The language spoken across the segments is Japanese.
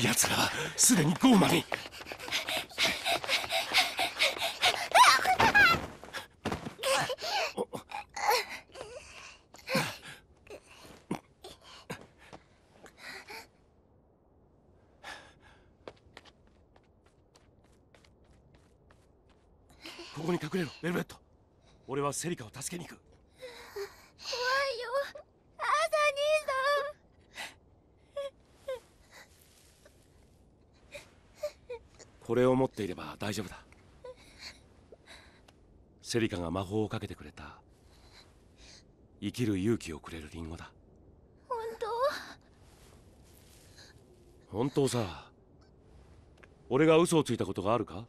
奴らすでにゴーマに。ここに隠れろベルベット。俺はセリカを助けに行く怖いよ朝兄さんこれを持っていれば大丈夫だ。セリカが魔法をかけてくれた。生きる勇気をくれるリンゴだ。本当？本当さ。俺が嘘をついたことがあるか？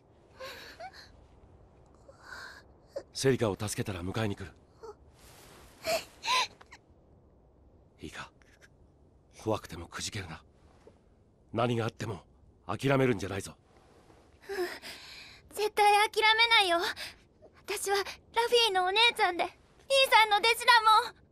セリカを助けたら迎えに来る。いいか？怖くてもくじけるな。何があっても諦めるんじゃないぞ絶対諦めないよ。私はラフィーのお姉ちゃんで兄さんの弟子だもん。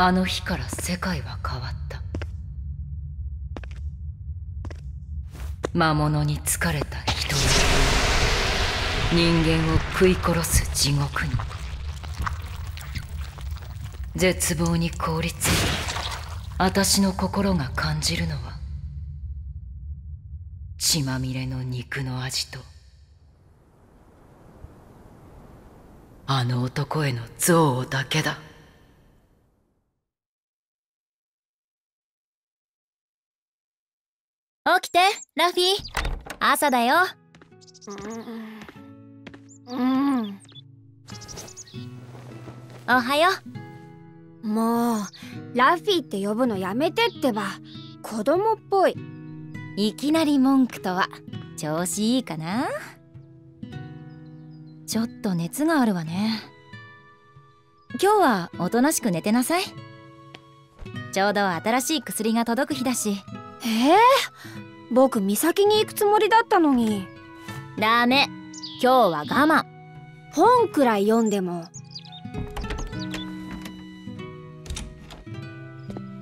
あの日から世界は変わった。魔物に疲れた人は人間を食い殺す地獄に。絶望に凍りついた私の心が感じるのは血まみれの肉の味とあの男への憎悪だけだ。起きてラフィー。朝だよ。うん。おはよもうラフィーって呼ぶのやめてってば。子供っぽい。いきなり文句とは調子いいかな？ちょっと熱があるわね。今日はおとなしく寝てなさい。ちょうど新しい薬が届く日だしえー、僕岬に行くつもりだったのに。ダメ。今日は我慢。本くらい読んでも。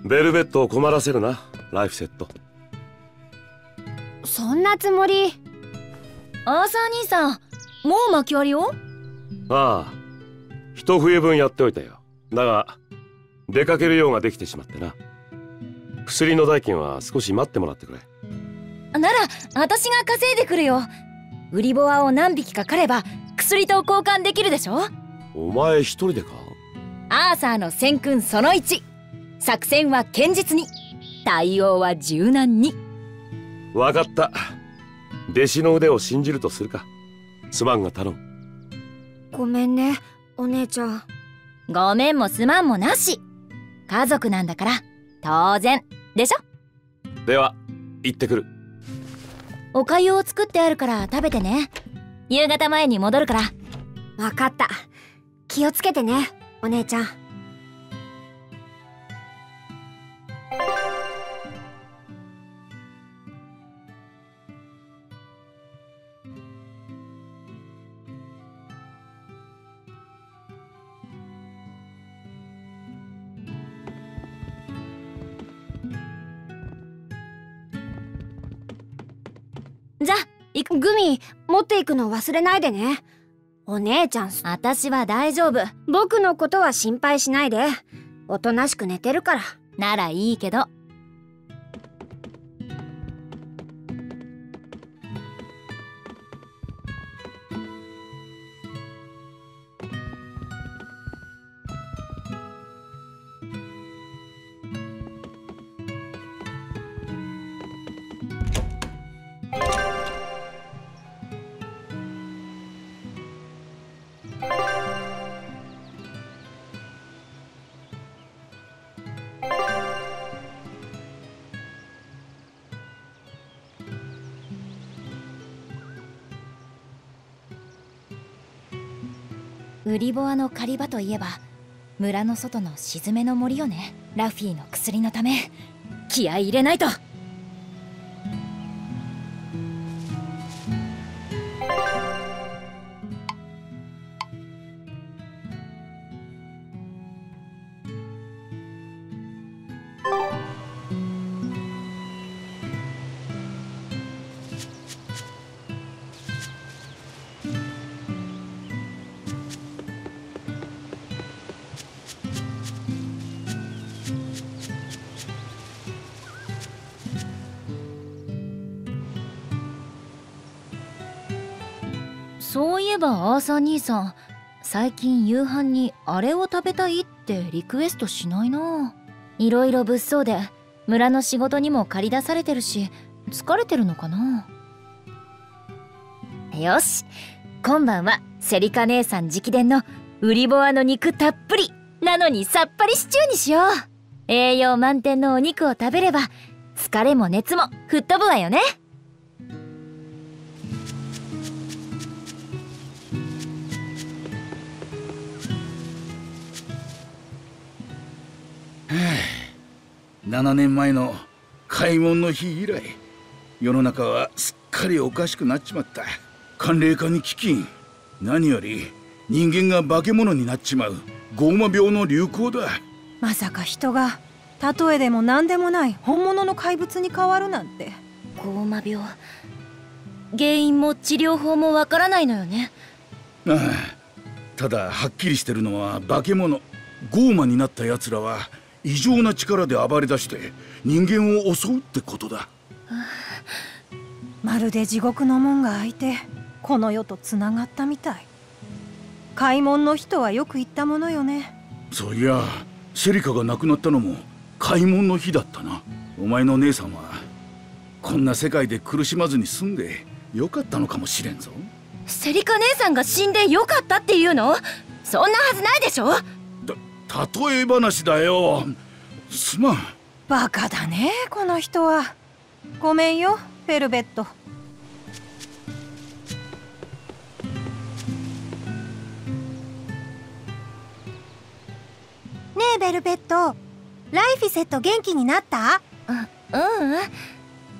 ベルベットを困らせるな。ライフセット。そんなつもり。アーサー兄さんもう巻き割りをああ。一冬分やっておいたよ。だが出かけるようができてしまってな薬の代金は少し待ってもらってくれ。なら私が稼いでくるよ。売りボアを何匹か狩れば薬と交換できるでしょ？お前一人でかアーサーの戦訓その1作戦は堅実に。対応は柔軟に。わかった。弟子の腕を信じるとするか。すまんが頼む。ごめんねお姉ちゃん。ごめんもすまんもなし。家族なんだから当然でしょ？では行ってくる。おかゆを作ってあるから食べてね。夕方前に戻るから。わかった。気をつけてねお姉ちゃんじゃグミ持っていくの忘れないでね。お姉ちゃん私は大丈夫。僕のことは心配しないで。おとなしく寝てるから。ならいいけどウリボアの狩り場といえば村の外の沈めの森よね。ラフィーの薬のため。気合い入れないと。えばアーサー兄さん最近夕飯にあれを食べたいってリクエストしないな。いろいろ物騒で村の仕事にも借り出されてるし疲れてるのかな。よし今晩はセリカ姉さん直伝のウリボアの肉たっぷりなのにさっぱりシチューにしよう。栄養満点のお肉を食べれば疲れも熱も吹っ飛ぶわよね。7年前の開門の日以来世の中はすっかりおかしくなっちまった。寒冷化に飢饉。何より人間が化け物になっちまう。ゴーマ病の流行だ。まさか人が例えでも何でもない本物の怪物に変わるなんて。ゴーマ病原因も治療法もわからないのよね。ああただはっきりしてるのは化け物。ゴーマになった奴らは異常な力で暴れ出して人間を襲うってことだ。まるで地獄の門が開いてこの世とつながったみたい。開門の人はよく言ったものよね。そういやセリカが亡くなったのも開門の日だったな。お前の姉さんはこんな世界で苦しまずに済んでよかったのかもしれんぞ。セリカ姉さんが死んでよかったっていうの？そんなはずないでしょ？例え話だよ。すまん。バカだねこの人は。ごめんよベルベット。ねえベルベット。ライフィセット元気になった？う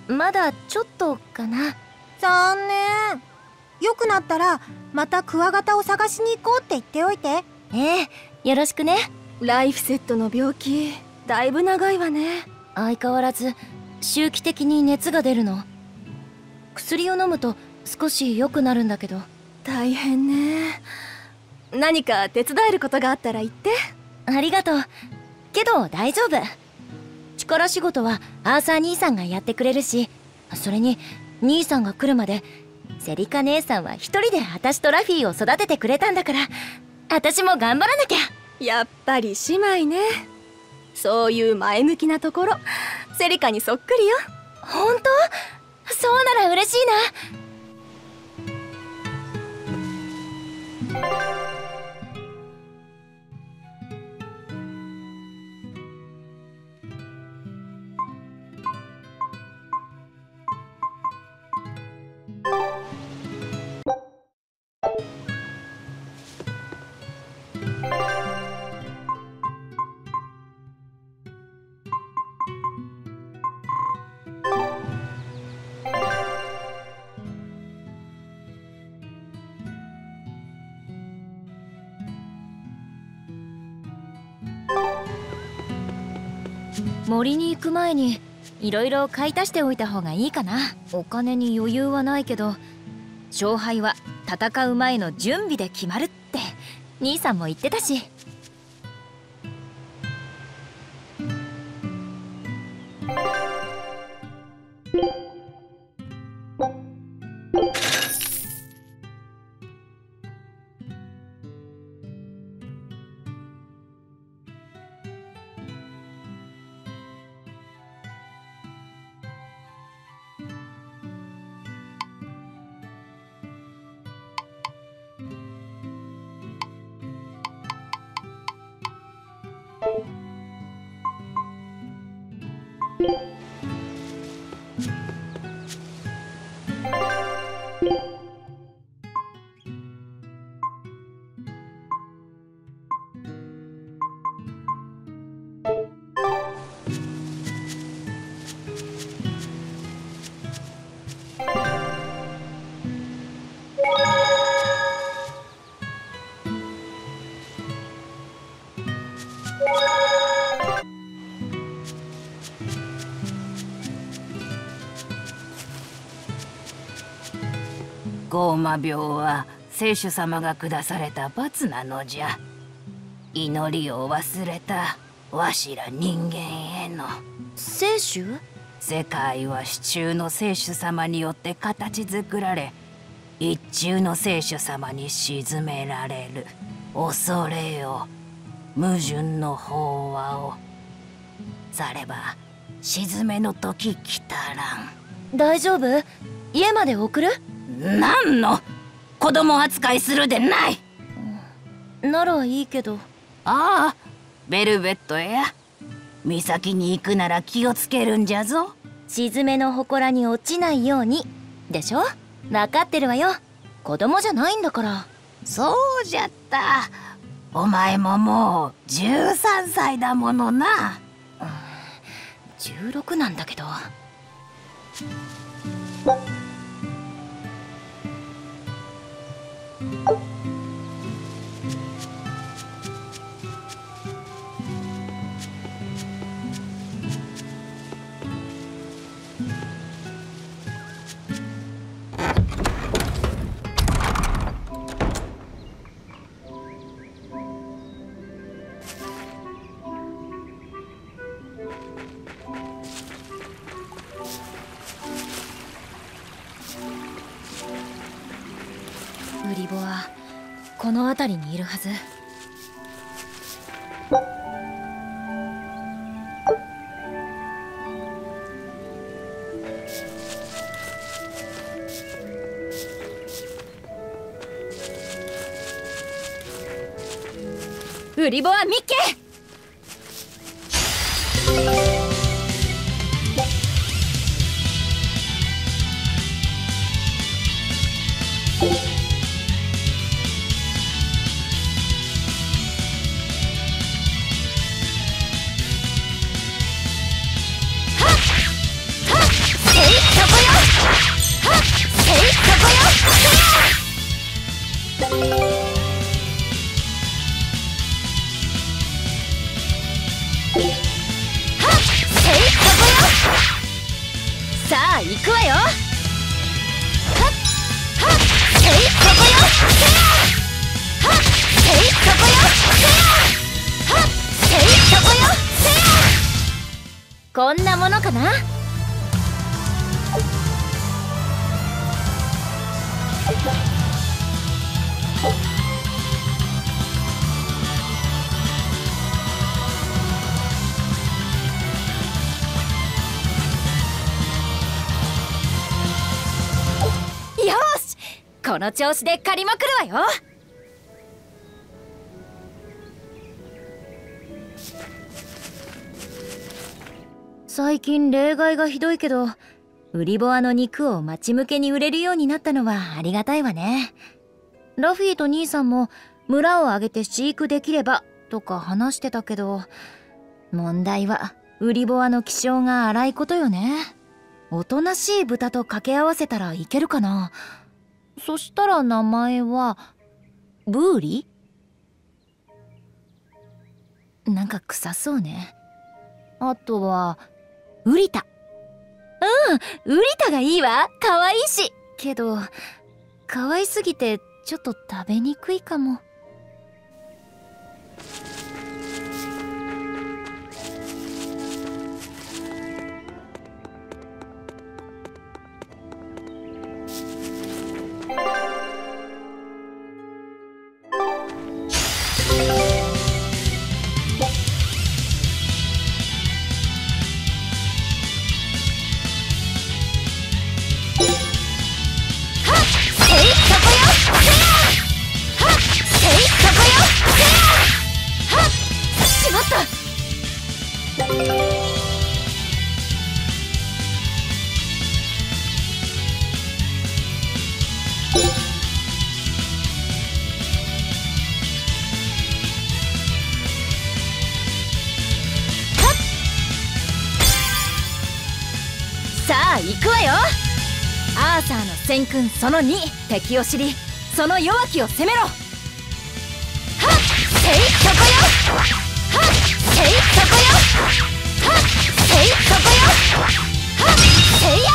うん。まだちょっとかな。残念。よくなったらまたクワガタを探しに行こうって言っておいて。ええよろしくねライフセットの病気だいぶ長いわね。相変わらず周期的に熱が出るの。薬を飲むと少し良くなるんだけど。大変ね。何か手伝えることがあったら言って。ありがとう。けど大丈夫。力仕事はアーサー兄さんがやってくれるしそれに兄さんが来るまでセリカ姉さんは一人で私とラフィーを育ててくれたんだから私も頑張らなきゃやっぱり姉妹ね。そういう前向きなところセリカにそっくりよ。本当？そうなら嬉しいな。森に行く前にいろいろ買い足しておいた方がいいかな。お金に余裕はないけど勝敗は戦う前の準備で決まるって。兄さんも言ってたし。ゴーマ病は聖主様が下された罰なのじゃ。祈りを忘れたわしら人間への。聖主？世界は支柱の聖主様によって形作られ一中の聖主様に沈められる。恐れよ。矛盾の法話を。されば沈めの時来たらん。大丈夫？家まで送る？何の？子供扱いするでない。ならいいけど。ああベルベットや。岬に行くなら気をつけるんじゃぞ。沈めの祠に落ちないように。でしょ？分かってるわよ。子供じゃないんだから。そうじゃった。お前ももう13歳だものな、うん、16なんだけどこの辺りにいるはず。ウリボはミッケこんなものかな？この調子で借りまくるわよ。最近例外がひどいけど売りボアの肉を待ち向けに売れるようになったのはありがたいわね。ラフィーと兄さんも村を挙げて飼育できればとか話してたけど問題は売りボアの気性が荒いことよね。おとなしい豚と掛け合わせたらいけるかな。そしたら名前はブーリ？なんか臭そうね。あとはウリタ。うんウリタがいいわ。可愛いし。けど可愛すぎてちょっと食べにくいかも。行くわよ。アーサーの戦訓その2敵を知りその弱きを攻めろ。せいそこよ。はっせい。